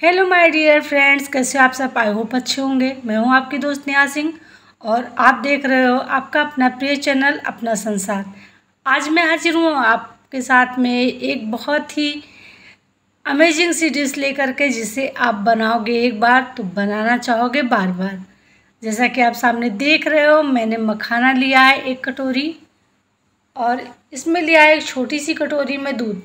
Hello my dear friends कैसे आप सब? आई होप अच्छे होंगे। मैं हूँ आपकी दोस्त नेहा सिंह और आप देख रहे हो आपका अपना प्रिय चैनल, अपना संसार। आज मैं हाजिर हूँ आपके साथ में एक बहुत ही अमेजिंग सी डिश लेकर के, जिसे आप बनाओगे एक बार तो बनाना चाहोगे बार बार। जैसा कि आप सामने देख रहे हो, मैंने मखाना लिया है एक कटोरी और इसमें लिया है एक छोटी सी कटोरी में दूध।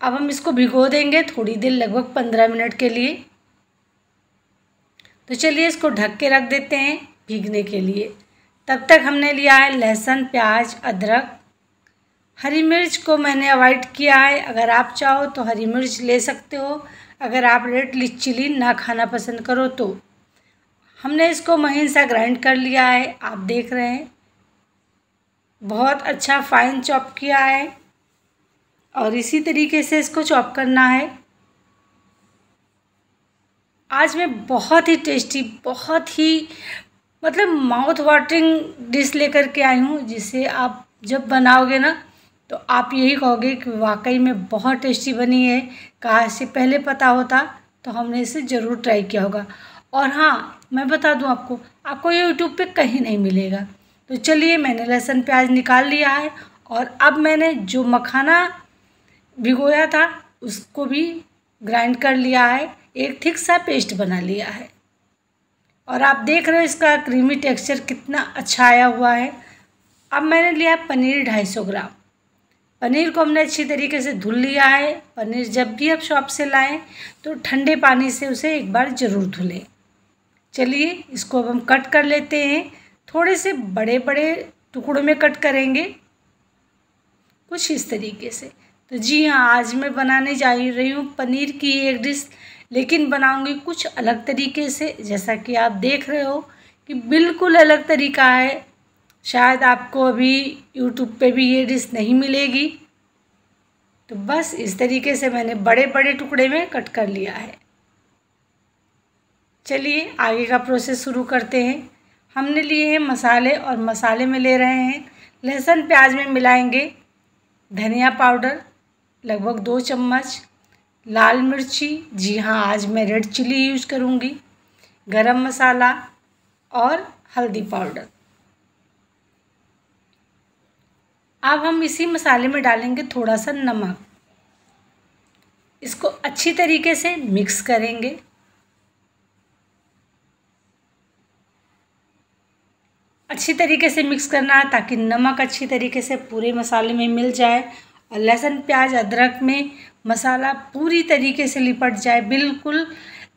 अब हम इसको भिगो देंगे थोड़ी देर, लगभग पंद्रह मिनट के लिए। तो चलिए इसको ढक के रख देते हैं भीगने के लिए। तब तक हमने लिया है लहसुन, प्याज, अदरक। हरी मिर्च को मैंने अवॉइड किया है। अगर आप चाहो तो हरी मिर्च ले सकते हो। अगर आप रेड चिली ना खाना पसंद करो तो। हमने इसको महीन सा ग्राइंड कर लिया है। आप देख रहे हैं। बहुत अच्छा फाइन चॉप किया है। और इसी तरीके से इसको चॉप करना है। आज मैं बहुत ही टेस्टी, बहुत ही मतलब माउथ वाटरिंग डिश लेकर के आई हूँ, जिसे आप जब बनाओगे ना तो आप यही कहोगे कि वाकई में बहुत टेस्टी बनी है। कहाँ से पहले पता होता तो हमने इसे ज़रूर ट्राई किया होगा। और हाँ मैं बता दूँ आपको आपको ये यूट्यूब पे कहीं नहीं मिलेगा। तो चलिए, मैंने लहसुन प्याज निकाल लिया है, और अब मैंने जो मखाना भिगोया था, उसको भी ग्राइंड कर लिया है, एक थिक सा पेस्ट बना लिया है। और आप देख रहे हो इसका क्रीमी टेक्सचर कितना अच्छा आया हुआ है। अब मैंने लिया पनीर ढाई सौ ग्राम। पनीर को हमने अच्छी तरीके से धुल लिया है। पनीर जब भी आप शॉप से लाएँ तो ठंडे पानी से उसे एक बार ज़रूर धुलें। चलिए, इसको अब हम कट कर लेते हैं। थोड़े से बड़े बड़े टुकड़ों में कट करेंगे। कुछ इस तरीके से। तो जी हाँ आज मैं बनाने जा रही हूँ पनीर की एक डिश, लेकिन बनाऊँगी कुछ अलग तरीके से। जैसा कि आप देख रहे हो कि बिल्कुल अलग तरीका है। शायद आपको अभी यूट्यूब पे भी ये डिश नहीं मिलेगी। तो बस इस तरीके से मैंने बड़े बड़े टुकड़े में कट कर लिया है। चलिए, आगे का प्रोसेस शुरू करते हैं। हमने लिए हैं मसाले और मसाले में ले रहे हैं। लहसुन प्याज में मिलाएँगे। धनिया पाउडर लगभग दो चम्मच लाल मिर्ची। जी हाँ आज मैं रेड चिली यूज़ करूँगी। गरम मसाला और हल्दी पाउडर। अब हम इसी मसाले में डालेंगे थोड़ा सा नमक। इसको अच्छी तरीके से मिक्स करेंगे। अच्छी तरीके से मिक्स करना है ताकि नमक अच्छी तरीके से पूरे मसाले में मिल जाए और लहसुन, प्याज, अदरक में मसाला पूरी तरीके से लिपट जाए, बिल्कुल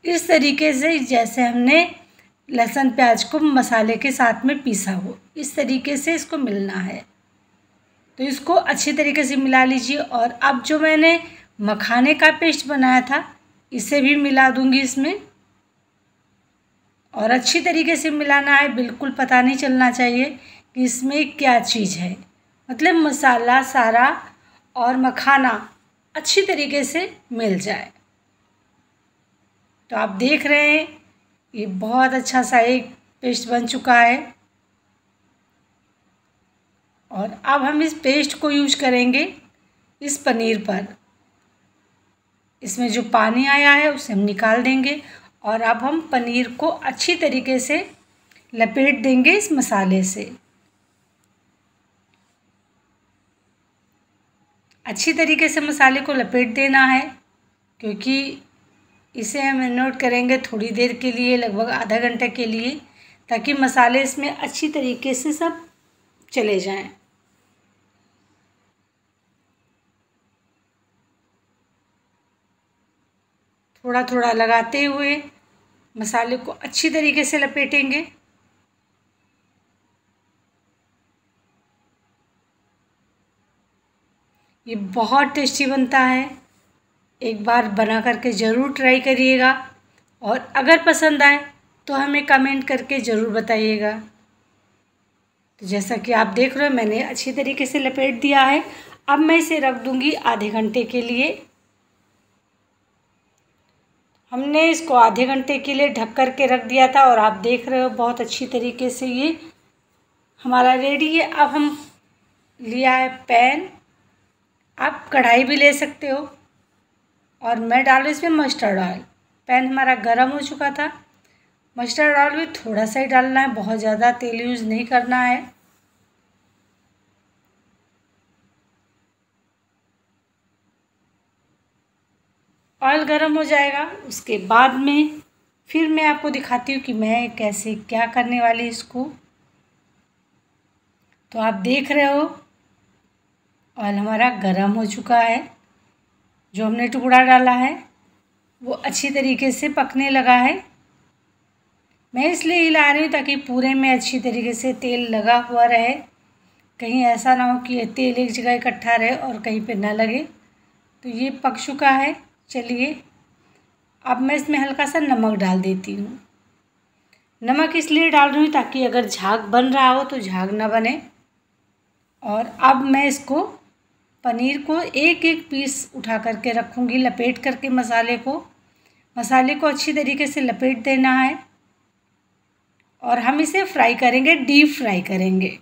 इस तरीके से जैसे हमने लहसुन, प्याज को मसाले के साथ में पीसा हो। इस तरीके से इसको मिलना है। तो इसको अच्छी तरीके से मिला लीजिए और अब जो मैंने मखाने का पेस्ट बनाया था, इसे भी मिला दूँगी इसमें। और अच्छी तरीके से मिलाना है, बिल्कुल पता नहीं चलना चाहिए कि इसमें क्या चीज़ है। मतलब मसाला सारा और मखाना अच्छी तरीके से मिल जाए। तो आप देख रहे हैं, ये बहुत अच्छा सा एक पेस्ट बन चुका है। और अब हम इस पेस्ट को यूज़ करेंगे इस पनीर पर। इसमें जो पानी आया है, उसे हम निकाल देंगे और अब हम पनीर को अच्छी तरीके से लपेट देंगे इस मसाले से। अच्छी तरीके से मसाले को लपेट देना है, क्योंकि इसे हम नोट करेंगे थोड़ी देर के लिए, लगभग आधा घंटे के लिए, ताकि मसाले इसमें अच्छी तरीके से सब चले जाएँ। थोड़ा थोड़ा लगाते हुए मसाले को अच्छी तरीके से लपेटेंगे। ये बहुत टेस्टी बनता है। एक बार बना करके ज़रूर ट्राई करिएगा। और अगर पसंद आए तो हमें कमेंट करके ज़रूर बताइएगा। तो जैसा कि आप देख रहे हो, मैंने अच्छी तरीके से लपेट दिया है। अब मैं इसे रख दूँगी आधे घंटे के लिए। हमने इसको आधे घंटे के लिए ढक कर के रख दिया था, और आप देख रहे हो बहुत अच्छी तरीके से ये हमारा रेडी है। अब हम लिया है पैन आप कढ़ाई भी ले सकते हो। और मैं डालू इसमें मस्टर्ड ऑयल पैन हमारा गर्म हो चुका था। मस्टर्ड ऑयल भी थोड़ा सा ही डालना है, बहुत ज़्यादा तेल यूज़ नहीं करना है। ऑयल गर्म हो जाएगा, उसके बाद में फिर मैं आपको दिखाती हूँ कि मैं कैसे, क्या करने वाली इसको। तो आप देख रहे हो ऑयल हमारा गर्म हो चुका है। जो हमने टुकड़ा डाला है, वो अच्छी तरीके से पकने लगा है। मैं इसलिए हिला रही हूँ ताकि पूरे में अच्छी तरीके से तेल लगा हुआ रहे। कहीं ऐसा ना हो कि तेल एक जगह इकट्ठा रहे और कहीं पे ना लगे। तो ये पक चुका है। चलिए, अब मैं इसमें हल्का सा नमक डाल देती हूँ। नमक इसलिए डाल रही हूँ ताकि अगर झाग बन रहा हो तो झाग ना बने। और अब मैं इसको पनीर को एक एक पीस उठा करके रखूँगी, लपेट करके मसाले को। मसाले को अच्छी तरीके से लपेट देना है और हम इसे फ्राई करेंगे, डीप फ्राई करेंगे।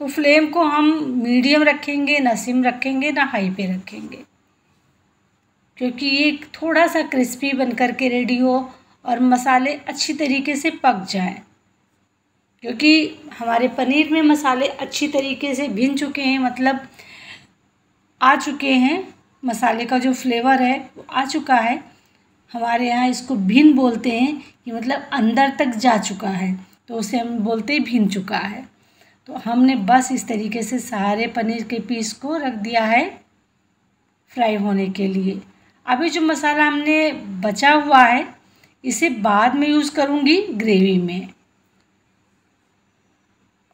तो फ्लेम को हम मीडियम रखेंगे, ना सिम रखेंगे, ना हाई पे रखेंगे, क्योंकि ये थोड़ा सा क्रिस्पी बन कर के रेडी हो और मसाले अच्छी तरीके से पक जाएँ। क्योंकि हमारे पनीर में मसाले अच्छी तरीके से भिन चुके हैं मतलब आ चुके हैं। मसाले का जो फ्लेवर है, वो आ चुका है। हमारे यहाँ इसको भिन बोलते हैं कि मतलब अंदर तक जा चुका है तो उसे हम बोलते ही भिन चुका है। तो हमने बस इस तरीके से सारे पनीर के पीस को रख दिया है फ्राई होने के लिए। अभी जो मसाला हमने बचा हुआ है, इसे बाद में यूज़ करूँगी ग्रेवी में।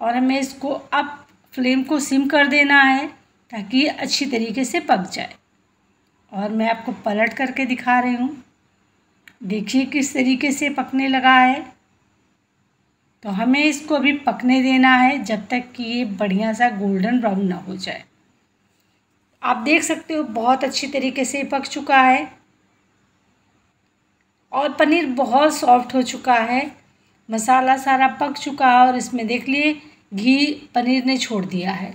और हमें इसको अब फ्लेम को सिम कर देना है ताकि अच्छी तरीके से पक जाए। और मैं आपको पलट करके दिखा रही हूँ। देखिए किस तरीके से पकने लगा है। तो हमें इसको अभी पकने देना है जब तक कि ये बढ़िया सा गोल्डन ब्राउन ना हो जाए। आप देख सकते हो बहुत अच्छी तरीके से पक चुका है। और पनीर बहुत सॉफ्ट हो चुका है। मसाला सारा पक चुका है और इसमें देख लिए घी पनीर ने छोड़ दिया है।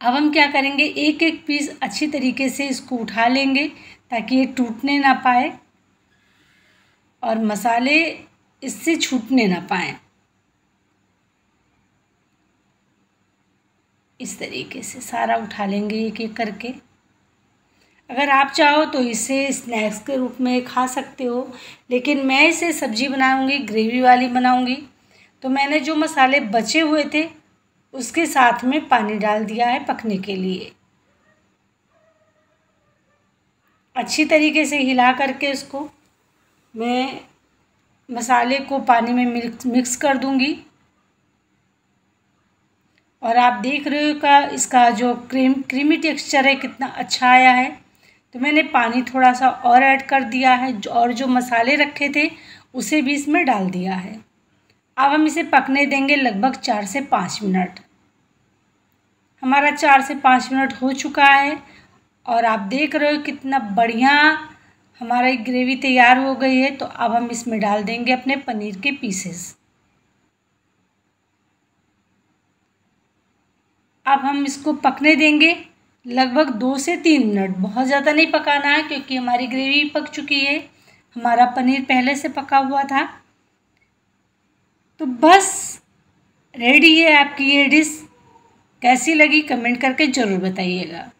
अब हम क्या करेंगे? एक एक पीस अच्छी तरीके से इसको उठा लेंगे ताकि ये टूटने ना पाए और मसाले इससे छूटने ना पाए। इस तरीके से सारा उठा लेंगे एक एक करके। अगर आप चाहो तो इसे स्नैक्स के रूप में खा सकते हो, लेकिन मैं इसे सब्ज़ी बनाऊँगी, ग्रेवी वाली बनाऊँगी। तो मैंने जो मसाले बचे हुए थे, उसके साथ में पानी डाल दिया है पकने के लिए। अच्छी तरीके से हिला करके उसको मैं मसाले को पानी में मिक्स मिक्स कर दूँगी। और आप देख रहे हो का, इसका जो क्रीम, क्रीमी टेक्सचर है, कितना अच्छा आया है। तो मैंने पानी थोड़ा सा और ऐड कर दिया है, और जो मसाले रखे थे, उसे भी इसमें डाल दिया है। अब हम इसे पकने देंगे लगभग चार से पाँच मिनट। हमारा चार से पाँच मिनट हो चुका है और आप देख रहे हो कितना बढ़िया हमारा ग्रेवी तैयार हो गई है। तो अब हम इसमें डाल देंगे अपने पनीर के पीसेस। अब हम इसको पकने देंगे लगभग दो से तीन मिनट। बहुत ज़्यादा नहीं पकाना है क्योंकि हमारी ग्रेवी पक चुकी है। हमारा पनीर पहले से पका हुआ था। तो बस रेडी है आपकी ये डिश कैसी लगी? कमेंट करके ज़रूर बताइएगा।